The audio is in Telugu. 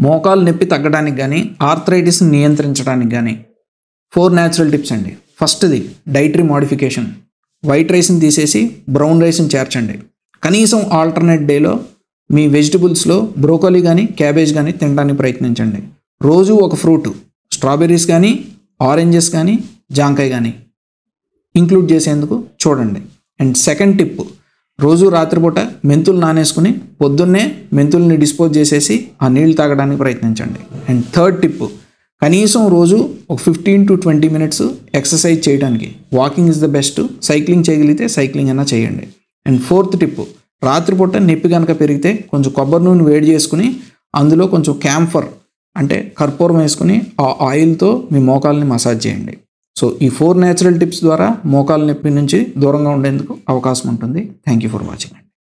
మోకాలు నొప్పి తగ్గడానికి కానీ ఆర్థరైటిస్ని నియంత్రించడానికి కానీ ఫోర్ న్యాచురల్ టిప్స్ అండి. ఫస్ట్ది డైటరీ మోడిఫికేషన్ వైట్ రైస్ని తీసేసి బ్రౌన్ రైస్ని చేర్చండి. కనీసం ఆల్టర్నేట్ డేలో మీ వెజిటబుల్స్లో బ్రోకోలీ కానీ క్యాబేజ్ కానీ తినడానికి ప్రయత్నించండి. రోజు ఒక ఫ్రూట్ స్ట్రాబెర్రీస్ కానీ ఆరెంజెస్ కానీ జాంకాయ కానీ ఇంక్లూడ్ చేసేందుకు చూడండి. అండ్ సెకండ్ టిప్ రోజు రాత్రిపూట మెంతులు నానేసుకుని పొద్దున్నే మెంతుల్ని డిస్పోజ్ చేసేసి ఆ నీళ్ళు తాగడానికి ప్రయత్నించండి. అండ్ థర్డ్ టిప్ కనీసం రోజు ఒక fifteen to twenty minutes exercise చేయడానికి. Walking is the best cycling చేయగలిగితే సైక్లింగ్ అయినా చేయండి. అండ్ ఫోర్త్ టిప్ రాత్రిపూట నొప్పి కనుక పెరిగితే కొంచెం కొబ్బరి నూనె వేడి చేసుకుని అందులో కొంచెం క్యాంఫర్ అంటే కర్పూరం వేసుకుని ఆ ఆయిల్తో మీ మోకాల్ని మసాజ్ చేయండి. సో ఈ ఫోర్ న్యాచురల్ టిప్స్ ద్వారా మోకాల నొప్పి నుంచి దూరంగా ఉండేందుకు అవకాశం ఉంటుంది. Thank you for watching